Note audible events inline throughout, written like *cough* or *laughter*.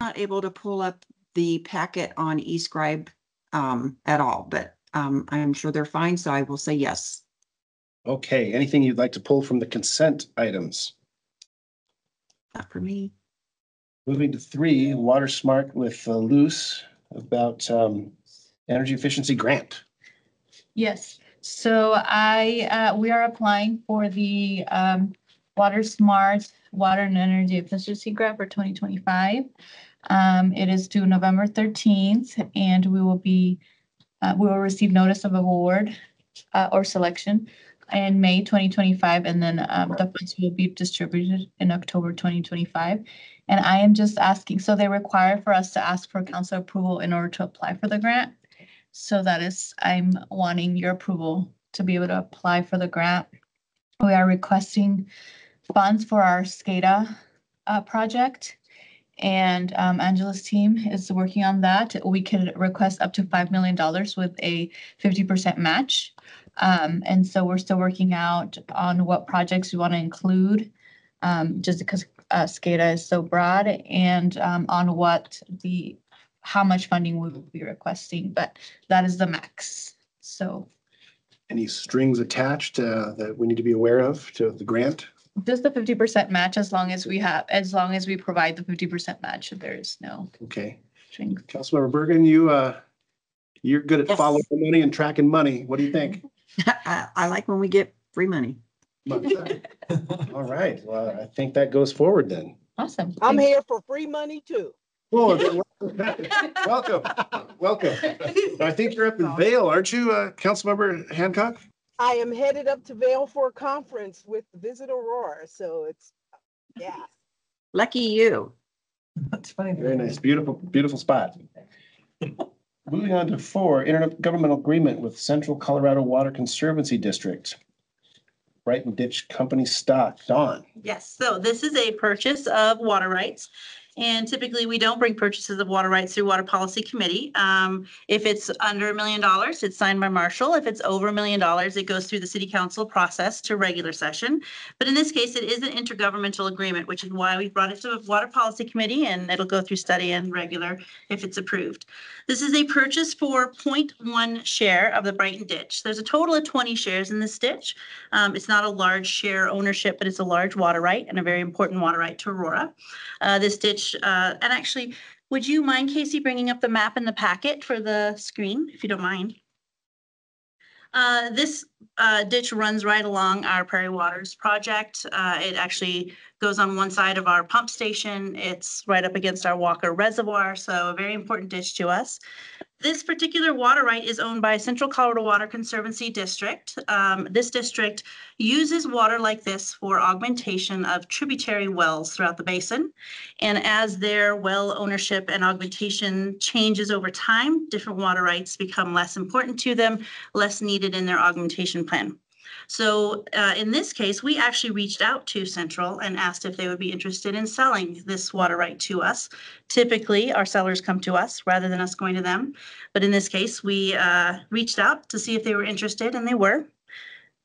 Not able to pull up the packet on eScribe um, at all, but um, I'm sure they're fine, so I will say yes. Okay, anything you'd like to pull from the consent items? Not for me. Moving to three, Water Smart with uh, Luce about um, energy efficiency grant. Yes, so I, uh, we are applying for the, um, Water Smart Water and Energy Efficiency Grant for twenty twenty-five. Um, it is due November thirteenth, and we will be, uh, we will receive notice of award, uh, or selection in May twenty twenty-five, and then, um, the funds will be distributed in October twenty twenty-five. And I am just asking, so they require for us to ask for council approval in order to apply for the grant. So that is, I'm wanting your approval to be able to apply for the grant. We are requesting funds for our SCADA uh, project. And um, Angela's team is working on that. We can request up to $5 million with a 50% match. Um, and so we're still working out on what projects we want to include. Um, just because uh, SCADA is so broad and um, on what the how much funding we will be requesting, but that is the max. So Any strings attached uh, that we need to be aware of to the grant? Just the fifty percent match, as long as we have, as long as we provide the fifty percent match, there is no Okay, strings. Councilmember Bergan, you, uh, you're good at Yes. following the money and tracking money. What do you think? *laughs* I, I like when we get free money. *laughs* All right, well, I think that goes forward then. Awesome. I'm Thank- here for free money too. Whoa, *laughs* Welcome, welcome. I think you're up in Vail, aren't you, uh, Councilmember Hancock? I am headed up to Vail for a conference with Visit Aurora, so it's, yeah. Lucky you. That's funny. Very nice, beautiful, beautiful spot. *laughs* Moving on to four, intergovernmental agreement with Central Colorado Water Conservancy District. Brighton Ditch Company stock, Dawn. Yes, so this is a purchase of water rights. And typically, we don't bring purchases of water rights through Water Policy Committee. Um, if it's under a million dollars, it's signed by Marshall. If it's over a million dollars, it goes through the city council process to regular session. But in this case, it is an intergovernmental agreement, which is why we brought it to the Water Policy Committee and it'll go through study and regular if it's approved. This is a purchase for 0.1 share of the Brighton ditch. There's a total of twenty shares in this ditch. Um, it's not a large share ownership, but it's a large water right and a very important water right to Aurora. Uh, this ditch, uh, and actually, would you mind, Casey, bringing up the map in the packet for the screen, if you don't mind? Uh, this, uh, ditch runs right along our Prairie Waters project. Uh, it actually goes on one side of our pump station. It's right up against our Walker Reservoir, so a very important ditch to us. This particular water right is owned by Central Colorado Water Conservancy District. Um, this district uses water like this for augmentation of tributary wells throughout the basin. And as their well ownership and augmentation changes over time, different water rights become less important to them, less needed in their augmentation plan. So uh, in this case, we actually reached out to Central and asked if they would be interested in selling this water right to us. Typically, our sellers come to us rather than us going to them. But in this case, we uh, reached out to see if they were interested, and they were.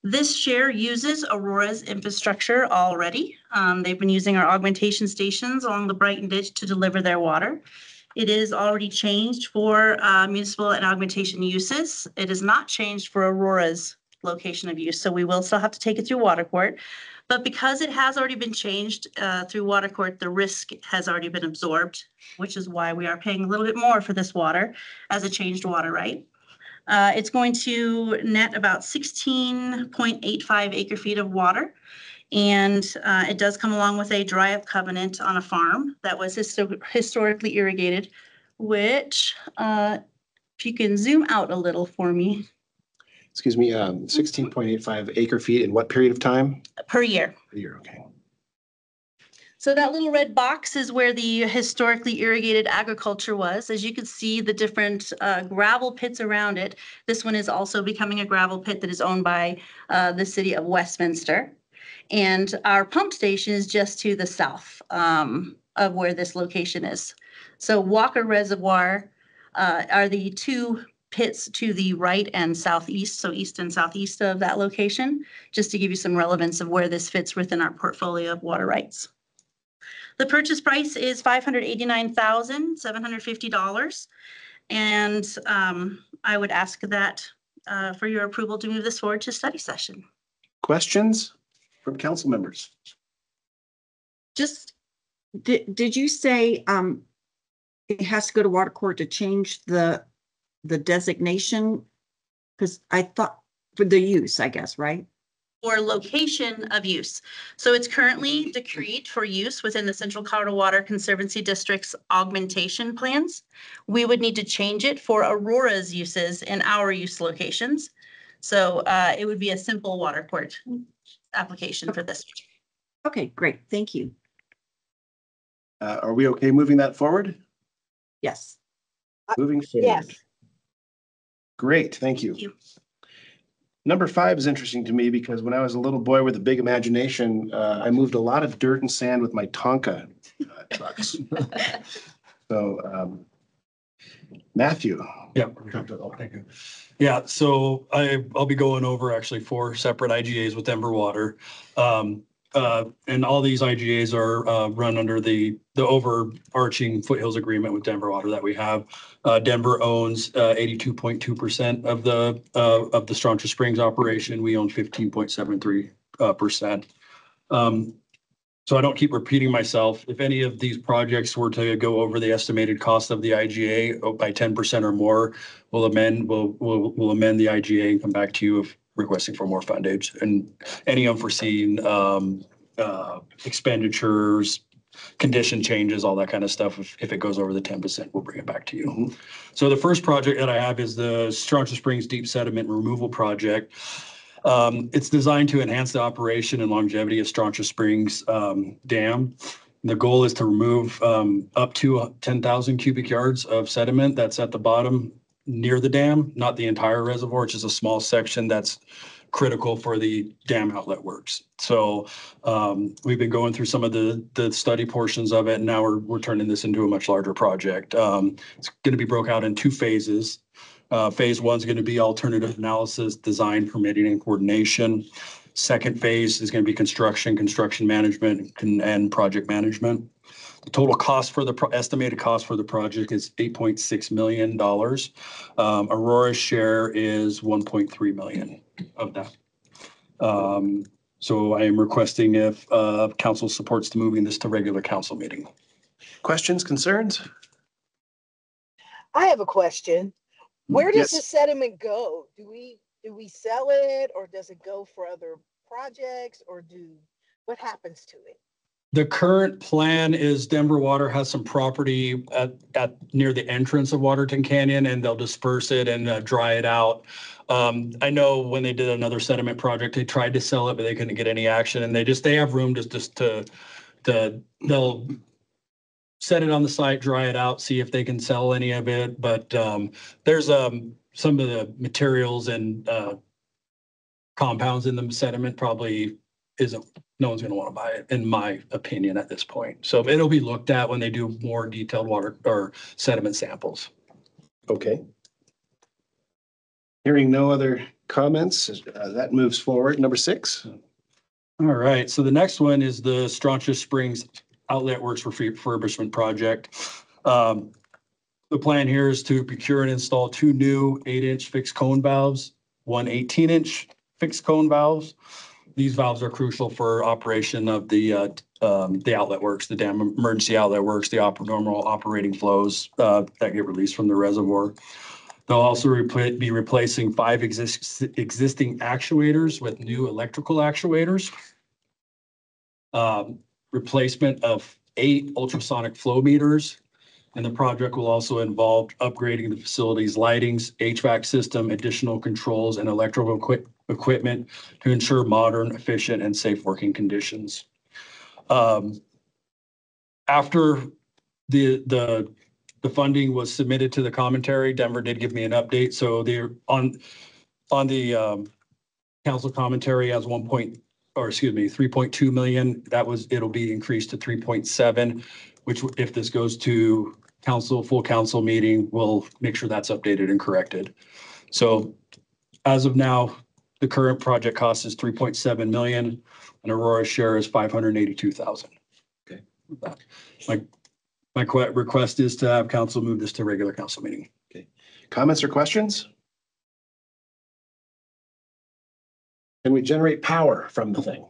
This share uses Aurora's infrastructure already. Um, They've been using our augmentation stations along the Brighton Ditch to deliver their water. It is already changed for uh, municipal and augmentation uses. It is not changed for Aurora's location of use, so we will still have to take it through water court. But because it has already been changed uh, through water court, the risk has already been absorbed, which is why we are paying a little bit more for this water as a changed water right. Uh, It's going to net about sixteen point eight five acre feet of water. And uh, it does come along with a dry up covenant on a farm that was histo- historically irrigated, which uh, if you can zoom out a little for me, Excuse me, um, sixteen point eight five acre feet in what period of time? per year. A year, okay. So that little red box is where the historically irrigated agriculture was. As you can see, the different uh, gravel pits around it. This one is also becoming a gravel pit that is owned by uh, the city of Westminster. And our pump station is just to the south um, of where this location is. So Walker Reservoir uh, are the two pits to the right and southeast, so east and southeast of that location, just to give you some relevance of where this fits within our portfolio of water rights. The purchase price is five hundred eighty-nine thousand, seven hundred fifty dollars. And um, I would ask that uh, for your approval to move this forward to study session. Questions from council members? Just, did, did you say, um, it has to go to water court to change the, the designation? Cause I thought, for the use, I guess, right? or location of use. So it's currently decreed for use within the Central Colorado Water Conservancy District's augmentation plans. We would need to change it for Aurora's uses in our use locations. So uh, it would be a simple water court application for this. Okay, great, thank you. Uh, are we okay moving that forward? Yes. Moving forward. Yes. Great, thank you. Thank you. Number five is interesting to me because when I was a little boy with a big imagination, uh, I moved a lot of dirt and sand with my Tonka uh, trucks. *laughs* So, um, Matthew, Yeah. Thank you. Yeah, so I, I'll be going over actually four separate IGAs with Denver Water. Um, uh, and all these IGAs are, uh, run under the, the overarching foothills agreement with Denver Water that we have. Uh, Denver owns, uh, eighty-two point two percent of the, uh, of the Strontia Springs operation. We own fifteen point seven three, uh, percent. Um, so I don't keep repeating myself. If any of these projects were to go over the estimated cost of the IGA by ten percent or more, we'll amend, we'll, we'll, we'll amend the IGA and come back to you if requesting for more fundage and any unforeseen, um, uh, expenditures, condition changes, all that kind of stuff. If, if it goes over the ten percent, we'll bring it back to you. Mhm. So the first project that I have is the Strontia Springs Deep Sediment Removal Project. Um, it's designed to enhance the operation and longevity of Strontia Springs, um, Dam. The goal is to remove, um, up to ten thousand cubic yards of sediment that's at the bottom near the dam, not the entire reservoir, it's just a small section that's critical for the dam outlet works. So, um, we've been going through some of the, the study portions of it, and now we're, we're turning this into a much larger project. Um, it's gonna be broke out in two phases. Uh, phase is gonna be alternative analysis, design, permitting, and coordination. Second phase is gonna be construction, construction management, and project management. The total cost for the, pro- estimated cost for the project is eight point six million dollars. Um, Aurora's share is one point three million of that. Um, so I am requesting if, uh, council supports the moving this to regular council meeting. questions, concerns? I have a question. Where does Yes. the sediment go? Do we, do we sell it or does it go for other projects or do, what happens to it? The current plan is Denver Water has some property at, at, near the entrance of Waterton Canyon and they'll disperse it and uh, dry it out. Um, I know when they did another sediment project, they tried to sell it, but they couldn't get any action and they just, they have room just, just to, to, they'll set it on the site, dry it out, see if they can sell any of it. But, um, there's, um, some of the materials and, uh, compounds in the sediment probably isn't no one's gonna wanna buy it, in my opinion, at this point. So it'll be looked at when they do more detailed water or sediment samples. Okay. Hearing no other comments, uh, that moves forward. Number six, All right, so the next one is the Strontia Springs Outlet Works refurbishment project. Um, the plan here is to procure and install two new eight-inch fixed cone valves, one 18-inch fixed cone valves. These valves are crucial for operation of the, uh, um, the outlet works, the dam emergency outlet works, the oper normal operating flows, uh, that get released from the reservoir. They'll also repla- be replacing five exist, existing actuators with new electrical actuators. Um, replacement of eight ultrasonic flow meters. And the project will also involve upgrading the facility's lightings, HVAC system, additional controls and electrical equip, equipment to ensure modern, efficient and safe working conditions. Um, after the, the, the funding was submitted to the commentary, Denver did give me an update. So they're on, on the, um, council commentary as one point, or excuse me, three point two million. That was, it'll be increased to three point seven, which if this goes to council, full council meeting, we'll make sure that's updated and corrected. So as of now, the current project cost is three point seven million and Aurora's share is five hundred and eighty-two thousand. that. My, my que- request is to have council move this to regular council meeting. Okay. Comments or questions? Can we generate power from the thing?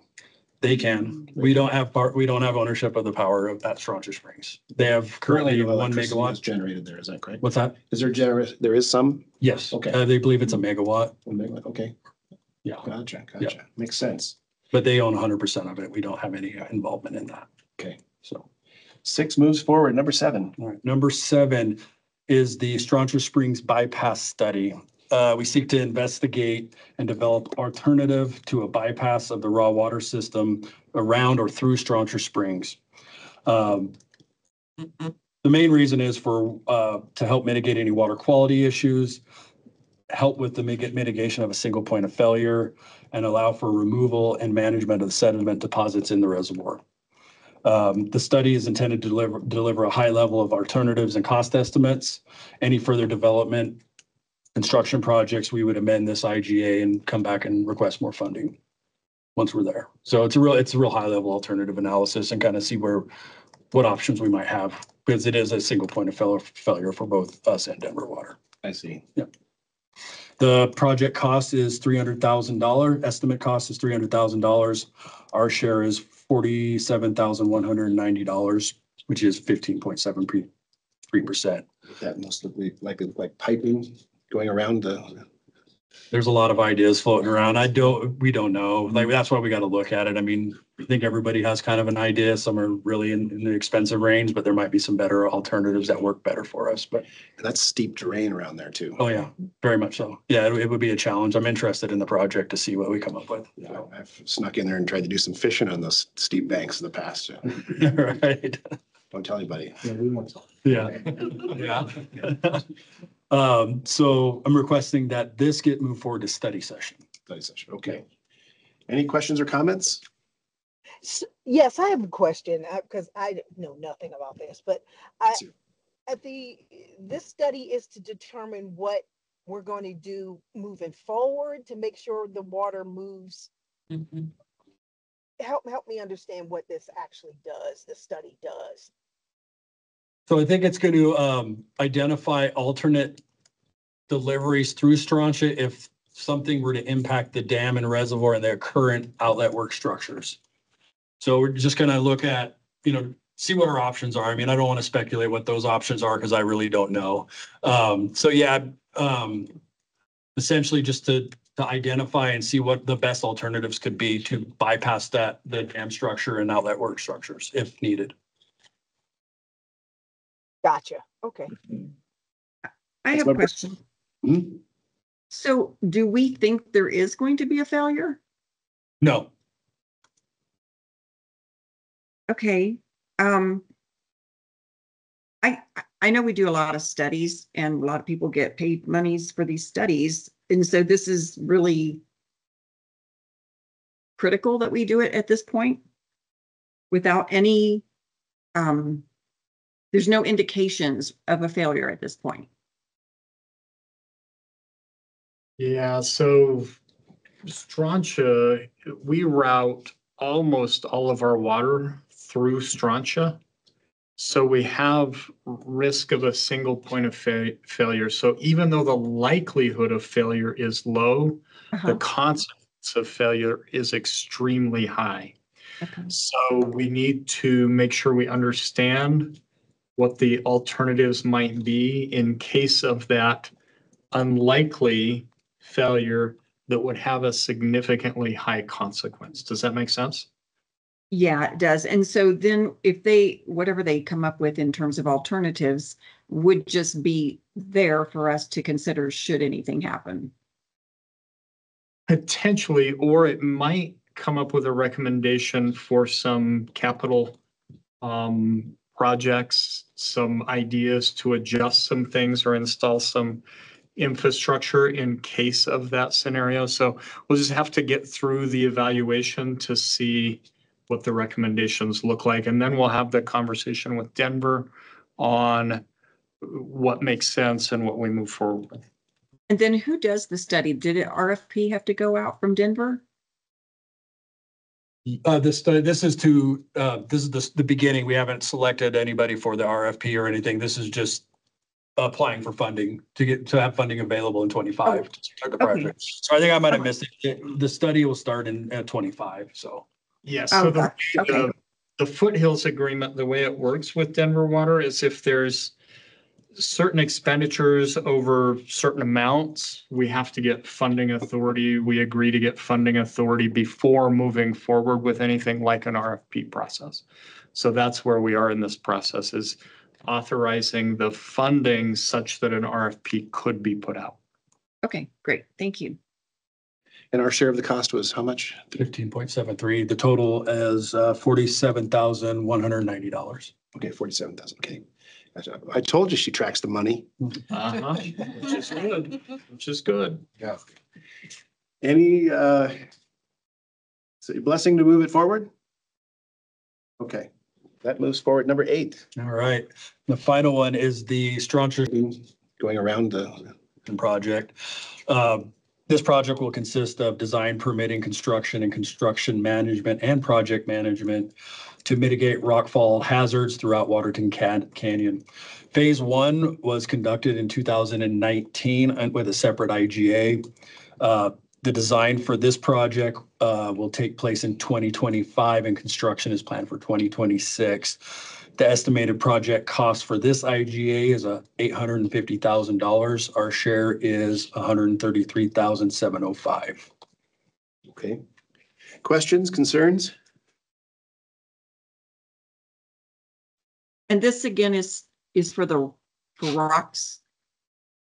They can. We don't have part, we don't have ownership of the power of that Strontia Springs. They have currently one electricity is megawatt. Generated there, is that correct? What's that? Is there gener, there is some? Yes. Okay. Uh, they believe it's a megawatt. One megawatt, Okay, Yeah, gotcha, gotcha. Makes sense. but they own hundred percent of it. We don't have any involvement in that. Okay. So. Six moves forward. Number seven. All right, number seven is the Strontia Springs bypass study. Uh, we seek to investigate and develop alternative to a bypass of the raw water system around or through Strontia Springs. Um, The main reason is for, uh, to help mitigate any water quality issues, help with the mig- mitigation of a single point of failure, and allow for removal and management of the sediment deposits in the reservoir. Um, the study is intended to deliver, deliver a high level of alternatives and cost estimates. Any further development, construction projects, we would amend this IGA and come back and request more funding once we're there. So it's a real, it's a real high level alternative analysis and kind of see where, what options we might have, because it is a single point of failure, failure for both us and Denver Water. I see. The project cost is three hundred thousand dollar, estimate cost is three hundred thousand dollars. Our share is forty-seven thousand one hundred and ninety dollars, which is fifteen point seven three percent. That must like, like, like piping going around the, There's a lot of ideas floating around. I don't, we don't know. Like, that's why we gotta look at it. I mean, I think everybody has kind of an idea. Some are really in, in the expensive range, but there might be some better alternatives that work better for us. But, and that's steep terrain around there too. oh yeah, very much so. Yeah, it, it would be a challenge. I'm interested in the project to see what we come up with. Yeah, I've snuck in there and tried to do some fishing on those steep banks in the past. *laughs* Right. Don't tell anybody. Yeah, yeah. *laughs* Um, so I'm requesting that this get moved forward to study session. Study session, okay. Any questions or comments? S- Yes, I have a question, uh, because I, know nothing about this, but I, at the, this study is to determine what we're going to do moving forward to make sure the water moves. Help, help me understand what this actually does, the study does. So I think it's going to um identify alternate deliveries through Strontia if something were to impact the dam and reservoir and their current outlet work structures. So we're just gonna look at, you know, see what our options are. I mean, I don't want to speculate what those options are because I really don't know. Um, so yeah, um, essentially just to to identify and see what the best alternatives could be to bypass that, the dam structure and outlet work structures if needed. Gotcha, okay. I have a question. Hmm? So do we think there is going to be a failure? No, Okay, um. I, I- know we do a lot of studies and a lot of people get paid monies for these studies. And so this is really critical that we do it at this point without any, um, there's no indications of a failure at this point. Yeah, so Strontia, we route almost all of our water through Strontia. So we have risk of a single point of fa- failure. So even though the likelihood of failure is low, the Uh-huh, consequence of failure is extremely high. okay. So we need to make sure we understand what the alternatives might be in case of that unlikely failure that would have a significantly high consequence. Does that make sense? Yeah, it does. And so then if they, whatever they come up with in terms of alternatives would just be there for us to consider should anything happen. Potentially, or it might come up with a recommendation for some capital um, projects, some ideas to adjust some things or install some infrastructure in case of that scenario. So we'll just have to get through the evaluation to see what the recommendations look like. And then we'll have the conversation with Denver on what makes sense and what we move forward with. And then who does the study? Did it RFP have to go out from Denver? Uh, this, this is to, uh, this is the, the beginning. We haven't selected anybody for the RFP or anything. This is just applying for funding to get, to have funding available in twenty-five. to start the okay. project. So I think I might have missed it. The study will start in, at twenty-five, so. Yes, Oh, so the, okay. the, the foothills agreement, the way it works with Denver Water is if there's certain expenditures over certain amounts, we have to get funding authority. We agree to get funding authority before moving forward with anything like an RFP process. So that's where we are in this process is authorizing the funding such that an RFP could be put out. Okay, great. Thank you. And our share of the cost was how much? Fifteen point seven three, the total is uh forty-seven thousand one hundred ninety dollars. Okay, forty-seven thousand, okay. I told you she tracks the money. Uh-huh, which is good, which is good. Yeah. Any, uh, so your blessing to move it forward? Okay, that moves forward. Number eight, All right, the final one is the Strontier going around the, project. Um, This project will consist of design, permitting, construction, and construction management and project management to mitigate rockfall hazards throughout Waterton Can- Canyon. Phase one was conducted in two thousand nineteen and with a separate IGA. Uh, The design for this project uh, will take place in twenty twenty-five and construction is planned for twenty twenty-six. The estimated project cost for this IGA is a eight hundred and fifty thousand dollars. Our share is hundred and thirty-three thousand seven oh five. okay. Questions, concerns? And this again is, is for the, for rocks?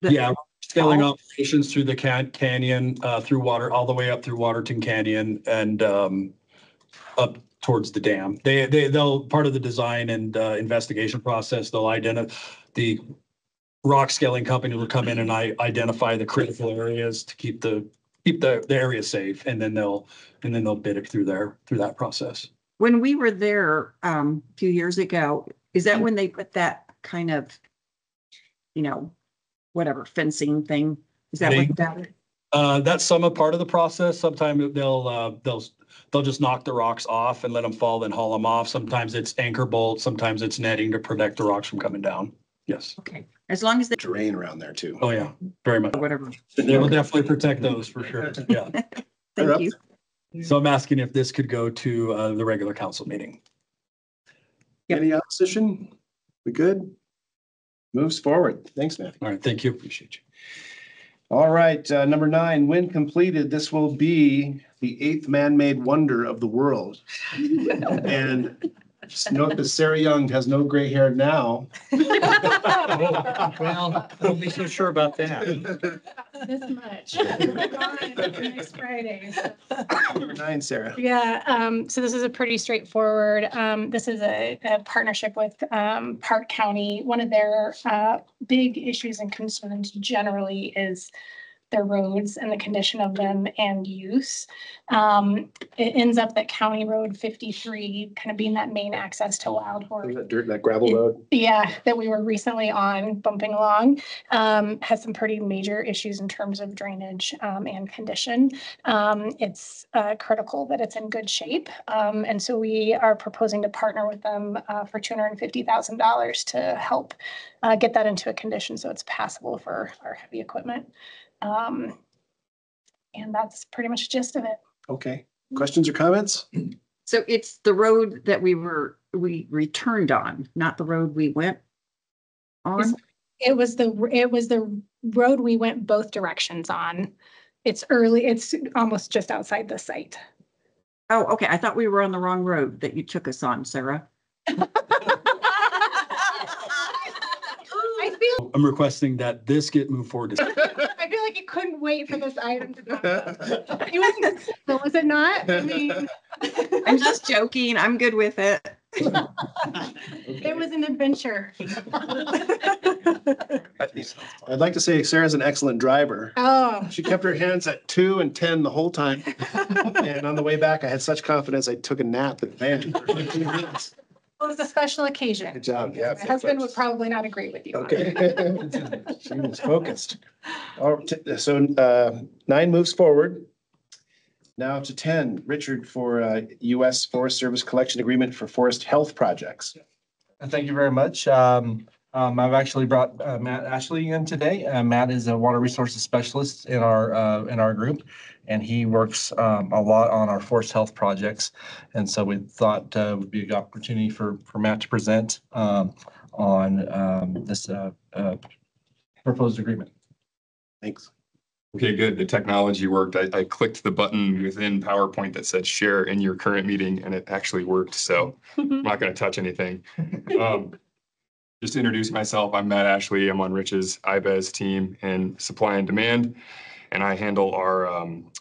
The- Yeah, scaling operations through the can- canyon, uh, through water, all the way up through Waterton Canyon and, um, up towards the dam. They, they, they'll, part of the design and, uh, investigation process, they'll identify, the rock scaling company will come in and I identify the critical areas to keep the, keep the, the area safe. And then they'll, and then they'll bid it through there, through that process. When we were there, um, a few years ago, is that when they put that kind of, you know, whatever fencing thing? Is that They- what that? Uh, that's some a part of the process. Sometimes they'll, uh, they'll, they'll just knock the rocks off and let them fall, then haul them off. Sometimes it's anchor bolts, sometimes it's netting to protect the rocks from coming down. Yes. Okay, as long as they, Terrain around there too. Oh, yeah, very much. whatever. They will definitely protect those for sure. *laughs* Yeah. Thank you. So I'm asking if this could go to, uh, the regular council meeting. Yep. Any opposition? We good? Moves forward. Thanks, Matthew. All right, thank you. Appreciate you. All right, uh, number nine, when completed, this will be the eighth man-made wonder of the world. *laughs* And just note that Sarah Young has no gray hair now. *laughs* Well, don't be so sure about that. This much. *laughs* Next Friday. Number nine, Sarah. Yeah, um, so this is a pretty straightforward, um, this is a, a partnership with, um, Park County. One of their, uh, big issues and concerns generally is their roads and the condition of them and use. Um, it ends up that County Road fifty-three kind of being that main access to Wild Horse. That dirt, that gravel road. Yeah, that we were recently on bumping along, um, has some pretty major issues in terms of drainage, um, and condition. Um, it's, uh, critical that it's in good shape. Um, and so we are proposing to partner with them, uh, for two hundred and fifty thousand dollars to help, uh, get that into a condition so it's passable for our heavy equipment. Um, and that's pretty much the gist of it. Okay. Questions or comments? So it's the road that we were, we returned on, not the road we went on? It was the, it was the road we went both directions on. It's early, it's almost just outside the site. Oh, okay. I thought we were on the wrong road that you took us on, Sarah. I *laughs* feel, I'm requesting that this get moved forward. to- I feel like you couldn't wait for this item to come. up. It was, but was it not? I *laughs* mean, I'm just joking. I'm good with it. *laughs* it was an adventure. *laughs* I'd like to say Sarah's an excellent driver. Oh, She kept her hands at two and ten the whole time. And on the way back, I had such confidence, I took a nap at the van. for 15 minutes. It was a special occasion. Good job, yeah. My husband would probably not agree with you. on Okay. *laughs* She was focused. All right, so uh, nine moves forward. Now to ten, Richard for uh, U.S. Forest Service Collection Agreement for Forest Health Projects. Uh, Thank you very much. Um, um, I've actually brought uh, Matt Ashley in today. Uh, Matt is a water resources specialist in our, uh, in our group. And he works, um, a lot on our forest health projects. And so we thought, uh, would be a good opportunity for, for Matt to present, um, on, um, this, uh, uh, proposed agreement. Thanks. Okay, good. The technology worked. I, I clicked the button within PowerPoint that said share in your current meeting and it actually worked. So I'm not going to touch anything. *laughs* Um, Just to introduce myself, I'm Matt Ashley. I'm on Rich's IBES team in supply and demand. And I handle our um,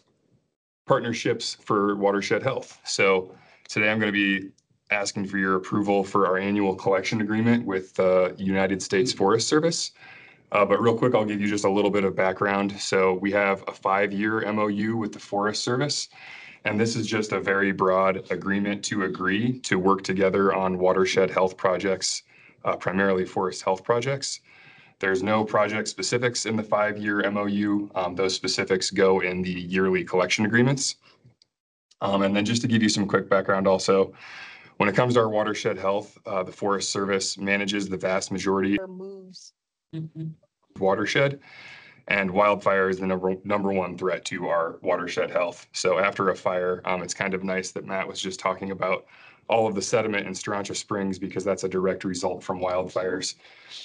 partnerships for watershed health. So today I'm going to be asking for your approval for our annual collection agreement with the United States Forest Service. Uh, but real quick, I'll give you just a little bit of background. So we have a five-year MOU with the Forest Service. And this is just a very broad agreement to agree to work together on watershed health projects, uh, primarily forest health projects. There's no project specifics in the five-year MOU. Um, those specifics go in the yearly collection agreements. Um, and then just to give you some quick background also, when it comes to our watershed health, uh, the Forest Service manages the vast majority Or moves. watershed. And wildfire is the number, number one threat to our watershed health. So after a fire, um, it's kind of nice that Matt was just talking about all of the sediment in Strontia Springs because that's a direct result from wildfires.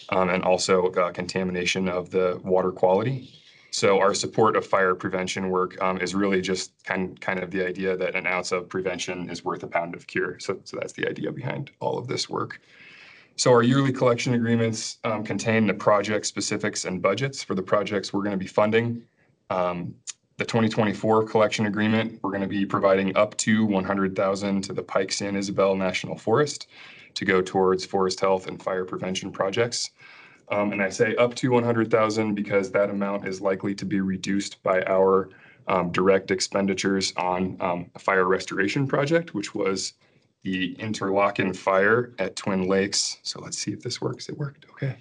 Um, and also uh, contamination of the water quality. So our support of fire prevention work, um, is really just kind, kind of the idea that an ounce of prevention is worth a pound of cure. So, so that's the idea behind all of this work. So our yearly collection agreements um, contain the project specifics and budgets for the projects we're going to be funding. Um, The 2024 collection agreement, we're going to be providing up to 100,000 to the Pike San Isabel National Forest to go towards forest health and fire prevention projects. Um, And I say up to 100,000 because that amount is likely to be reduced by our um, direct expenditures on um, a fire restoration project, which was the Interlaken fire at Twin Lakes. So let's see if this works. It worked. Okay.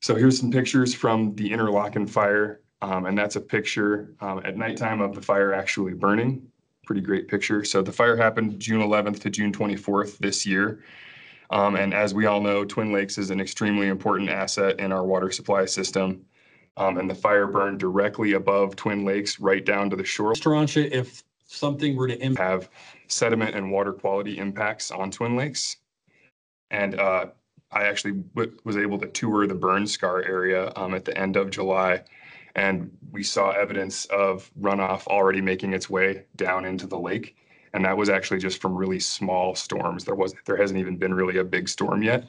So here's some pictures from the Interlaken fire. Um, and that's a picture um, at nighttime of the fire actually burning. Pretty great picture. So the fire happened June 11th to June 24th this year. Um, and as we all know, Twin Lakes is an extremely important asset in our water supply system. Um, and the fire burned directly above Twin Lakes, right down to the shore Strancia, if something were to impact have sediment and water quality impacts on Twin Lakes. And uh, I actually was able to tour the burn scar area um, at the end of July. And we saw evidence of runoff already making its way down into the lake. And that was actually just from really small storms. There was, there hasn't even been really a big storm yet.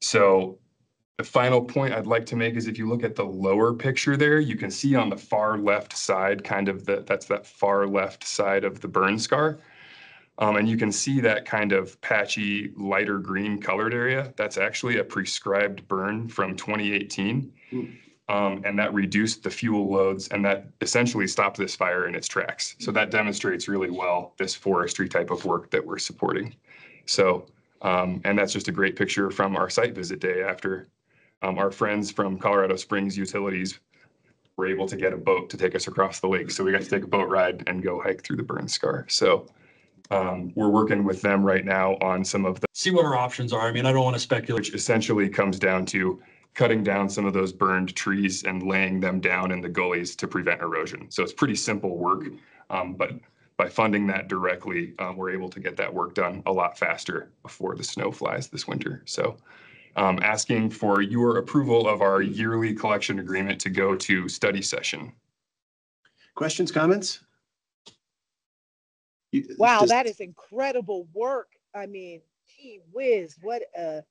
So the final point I'd like to make is if you look at the lower picture there, you can see on the far left side, kind of the, that's that far left side of the burn scar. Um, and you can see that kind of patchy, lighter green colored area. That's actually a prescribed burn from 2018. Um, and that reduced the fuel loads and that essentially stopped this fire in its tracks. So that demonstrates really well this forestry type of work that we're supporting. So, um, and that's just a great picture from our site visit day after um, our friends from Colorado Springs Utilities were able to get a boat to take us across the lake. So we got to take a boat ride and go hike through the burn scar. So um, we're working with them right now on some of the, see what our options are. I mean, I don't want to speculate. which essentially comes down to cutting down some of those burned trees and laying them down in the gullies to prevent erosion. So it's pretty simple work. Um, but by funding that directly, um, we're able to get that work done a lot faster before the snow flies this winter. So um, asking for your approval of our yearly collection agreement to go to study session. Questions, comments? You- Wow, does- that is incredible work. I mean, gee whiz, what a, a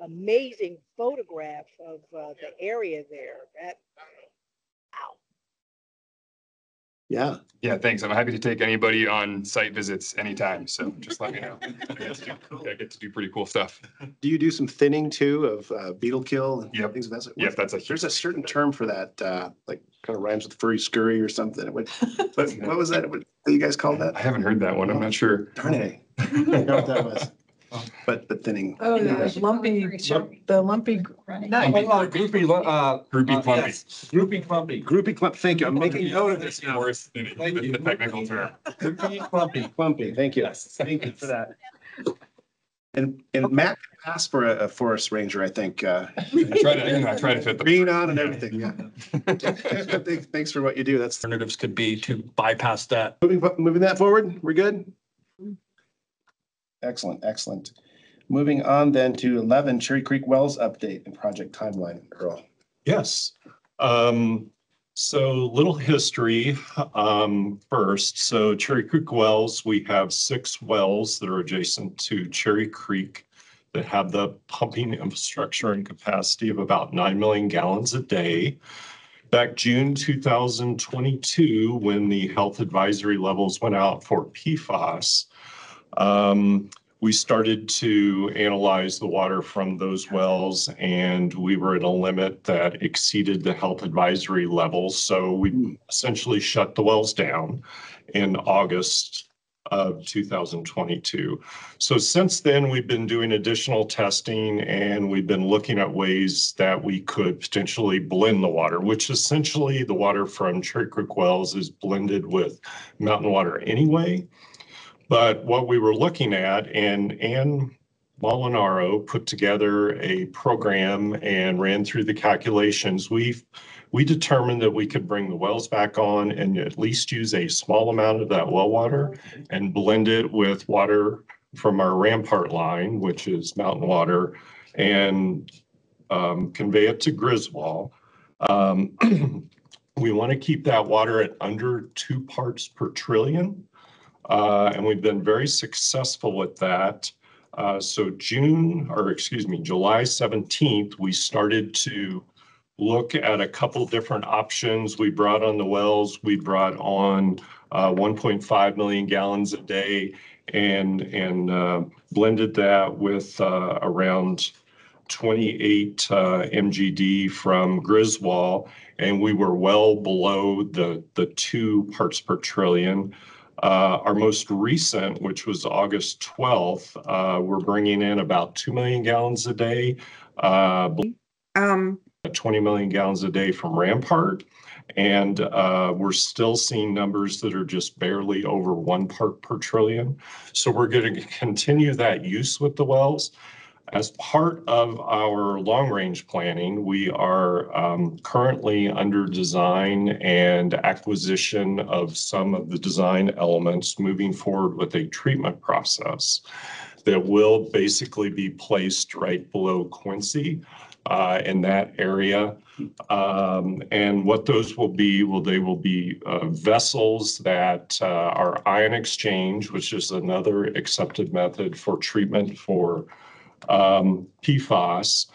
amazing photograph of uh, the area there. That, wow. Yeah, Yeah, thanks. I'm happy to take anybody on site visits anytime. So just let me know. I get to do- I get to do pretty cool stuff. do you do some thinning too of uh, beetle kill and Yep. things of that? sort? Yep, that's a There's a certain term for that, uh, like kind of rhymes with furry scurry or something. What, what what was that? What what you guys called that? I haven't heard that one. I'm not sure. Darn it. *laughs* I know what that was. But, but thinning. Oh, Yeah. the lumpy, the lumpy, not Hold on, groupie, lu- uh. Groupie uh, clumpy. yes, Groupie clumpy. Groupie clump, thank you. I'm making note of this now. Worse than Thank you. the technical term. Groupie clumpy. Clumpy, thank you. Thank you for that. *laughs* And, and Matt asked for a, a forest ranger, I think, uh, I try to, you know, I try to fit the. *laughs* green on and everything, yeah. *laughs* Thanks- Thanks for what you do. That's, Alternatives could be to bypass that. moving, moving that forward, we're good? Excellent, excellent. Moving on then to eleven Cherry Creek Wells update and project timeline, Earl. Yes. Um, so little history, um, first. So Cherry Creek Wells, we have six wells that are adjacent to Cherry Creek that have the pumping infrastructure and capacity of about nine million gallons a day. Back June two thousand twenty-two, when the health advisory levels went out for PFAS, um, we started to analyze the water from those wells and we were at a limit that exceeded the health advisory levels. So we essentially shut the wells down in August of 2022. So since then, we've been doing additional testing and we've been looking at ways that we could potentially blend the water, which essentially the water from Cherry Creek wells is blended with mountain water anyway. But what we were looking at, and Ann Molinaro put together a program and ran through the calculations. We we determined that we could bring the wells back on and at least use a small amount of that well water and blend it with water from our Rampart line, which is mountain water, and um, convey it to Griswold. Um, *clears throat* we want to keep that water at under two parts per trillion. Uh, and we've been very successful with that. Uh, so June, or excuse me, July 17th, we started to look at a couple different options. We brought on the wells, we brought on uh, 1.5 million gallons a day and, and uh, blended that with uh, around 28 uh, MGD from Griswold. And we were well below the, the two parts per trillion. Uh, our most recent, which was August 12th, uh, we're bringing in about 2 million gallons a day, uh, Um, 20 million gallons a day from Rampart. And uh, we're still seeing numbers that are just barely over one part per trillion. So we're going to continue that use with the wells. As part of our long-range planning, we are um, currently under design and acquisition of some of the design elements, moving forward with a treatment process that will basically be placed right below Quincy uh, in that area. Um, And what those will be, will they will be uh, vessels that uh, are ion exchange, which is another accepted method for treatment for um, PFAS.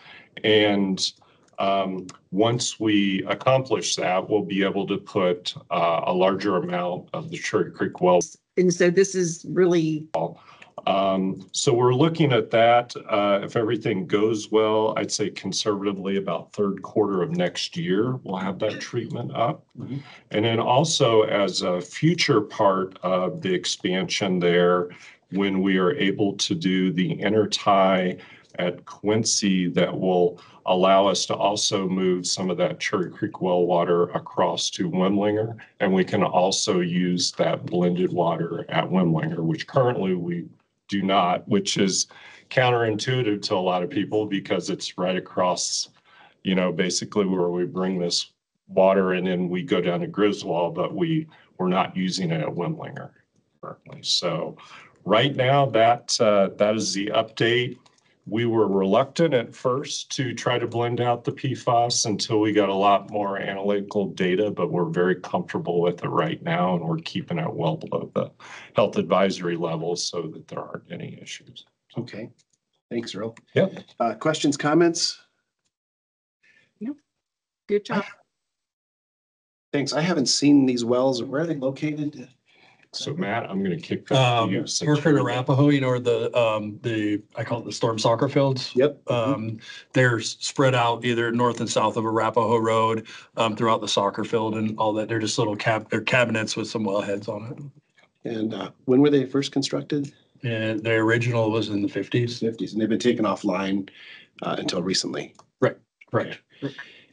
And um, once we accomplish that, we'll be able to put uh, a larger amount of the Cherry Creek well. and so this is really, Um, so we're looking at that. Uh, if everything goes well, I'd say conservatively about third quarter of next year, we'll have that treatment up. Mhm. And then also as a future part of the expansion there, when we are able to do the intertie at Quincy that will allow us to also move some of that Cherry Creek well water across to Wemlinger. And we can also use that blended water at Wemlinger, which currently we do not, which is counterintuitive to a lot of people because it's right across, you know, basically where we bring this water and then we go down to Griswold, but we, we're not using it at Wemlinger currently. So right now, that, uh, that is the update. We were reluctant at first to try to blend out the PFAS until we got a lot more analytical data, but we're very comfortable with it right now and we're keeping it well below the health advisory level so that there aren't any issues. Okay, thanks, Earl. Yeah. Uh, questions, comments? good job. Thanks. I haven't seen these wells. Where are they located? So Matt, I'm going to kick that Um, to you. since Parker and you're- Arapahoe, you know, where the, um, the, I call it the storm soccer fields. Yep. Um, they're s- spread out either north and south of Arapahoe Road, um, throughout the soccer field and all that. They're just little cab, they're cabinets with some wellheads on it. And uh, when were they first constructed? it. And the original was in the fifties. fifties, and they've been taken offline uh, until recently. Correct.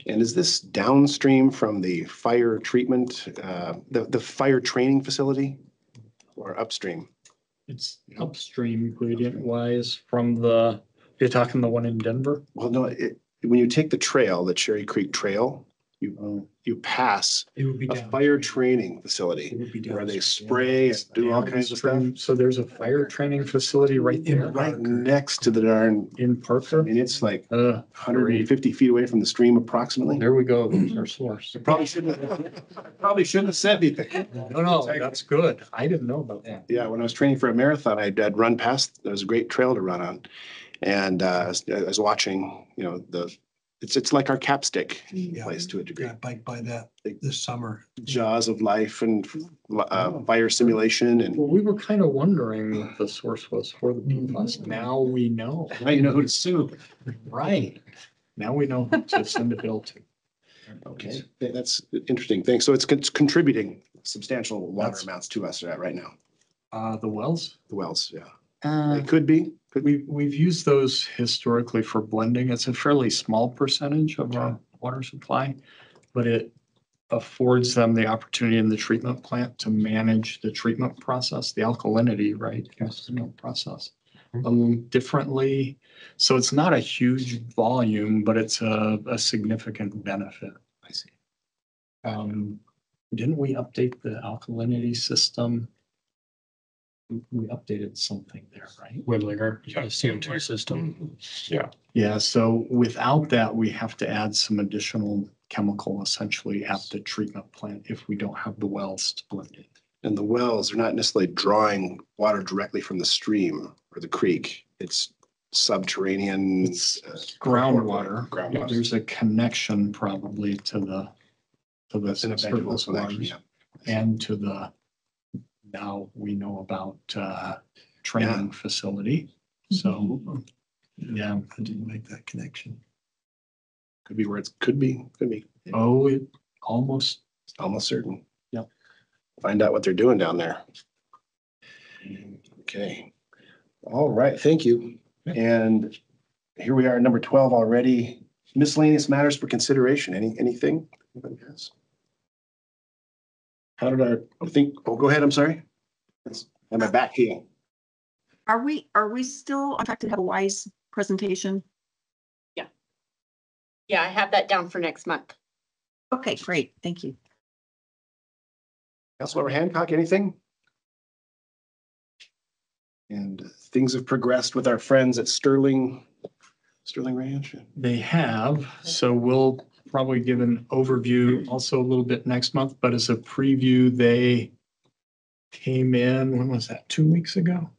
And is this downstream from the fire treatment, uh, the, the fire training facility? Or upstream? It's upstream gradient wise from the, you're talking the one in Denver? Well, no, it, when you take the trail, the Cherry Creek Trail, you, you pass It would be a fire training facility would be where they spray and do all kinds of stuff. So there's a fire training facility right there. Right next to the darn, In Parker. I mean, it's like Uh, hundred and fifty feet away from the stream approximately. there we go. There's our source. Probably shouldn't, have- *laughs* probably shouldn't have said anything. No, no, that's good. I didn't know about that. Yeah, when I was training for a marathon, I'd, I'd run past, there was a great trail to run on. And, uh, I was- I was watching, you know, the, it's, it's like our capstick Yeah. place to a degree. Got biked by that this summer. Jaws of life and, uh, fire simulation and Well, we were kind of wondering what the source was for the PFAS. Now we know. *laughs* now you know who to sue. Right. Now we know who to send a bill to. Okay, th- that's interesting. Thanks. So it's con- it's contributing substantial water That's- amounts to us uh, right now, Uh, the wells? the wells, yeah. Uh, It could be. We, we've used those historically for blending. It's a fairly small percentage of our water supply, but it affords them the opportunity in the treatment plant to manage the treatment process, the alkalinity, right? Yes, process. Um, differently. So it's not a huge volume, but it's a, a significant benefit. I see. Um, didn't we update the alkalinity system? We- We updated something there, right? Wemlinger, CO two system. Yeah, Yeah, so without that, we have to add some additional chemical essentially at the treatment plant if we don't have the wells to blend it. And the wells are not necessarily drawing water directly from the stream or the creek. It's subterranean. It's uh, Groundwater, Groundwater. there's a connection probably to the, to the That's an surface connection, waters yeah. and to the, now we know about, uh, training facility. So, yeah, I didn't make that connection. Could be where it's, could be, could be, oh, it almost—it's almost certain. Yep. Find out what they're doing down there. Okay. All right, thank you. And here we are, number twelve already. Miscellaneous matters for consideration. Any, anything? Anybody has? How did our, I think, oh, go ahead, I'm sorry. That's- Am I back here? Are we, are we still on track to have a WISE presentation? Yeah, Yeah, I have that down for next month. Okay, great. Thank you. Councilmember Hancock, anything? And things have progressed with our friends at Sterling, Sterling Ranch. They have, so we'll probably give an overview also a little bit next month, but as a preview, they came in, when was that, two weeks ago?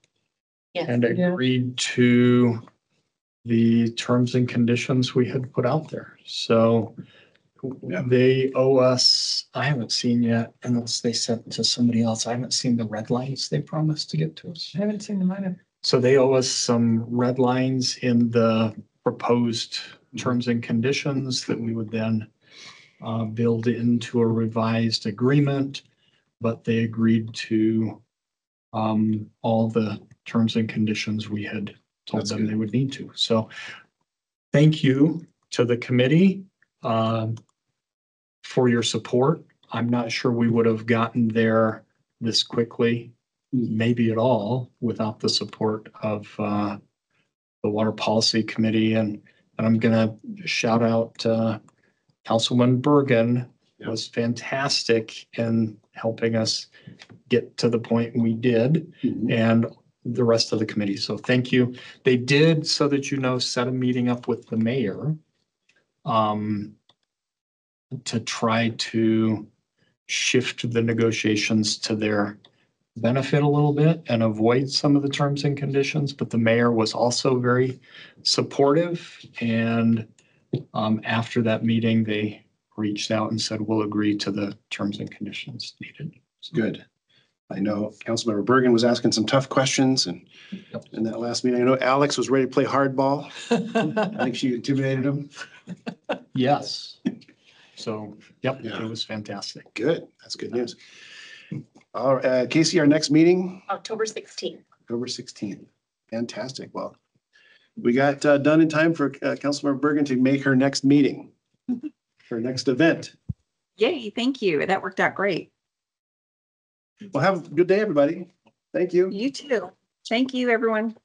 Yes. And agreed to the terms and conditions we had put out there. So Yeah. they owe us, I haven't seen yet, unless they sent to somebody else. I haven't seen the red lines they promised to get to us. I haven't seen them either. So they owe us some red lines in the proposed terms and conditions that we would then uh, build into a revised agreement, but they agreed to um, all the terms and conditions we had told That's them good. they would need to. So thank you to the committee um, for your support. I'm not sure we would have gotten there this quickly maybe at all without the support of uh, the Water Policy Committee. And, and I'm gonna shout out uh, Councilman Bergan Yeah. was fantastic in helping us get to the point we did and the rest of the committee. So thank you. They did, so that you know, set a meeting up with the mayor um, to try to shift the negotiations to their benefit a little bit and avoid some of the terms and conditions, but the mayor was also very supportive. And um, after that meeting, they reached out and said, we'll agree to the terms and conditions needed. Good. I know Councilmember Bergan was asking some tough questions and in that last meeting, I know Alex was ready to play hardball. *laughs* I think she intimidated him. Yes. So, yep, Yeah. it was fantastic. Good. That's good news. All right, uh, Casey, our next meeting, October sixteenth. October sixteenth. Fantastic. Well, we got uh, done in time for uh, Councilmember Bergan to make her next meeting, *laughs* her next event. Yay, thank you. That worked out great. Well, have a good day, everybody. Thank you. You too. Thank you, everyone.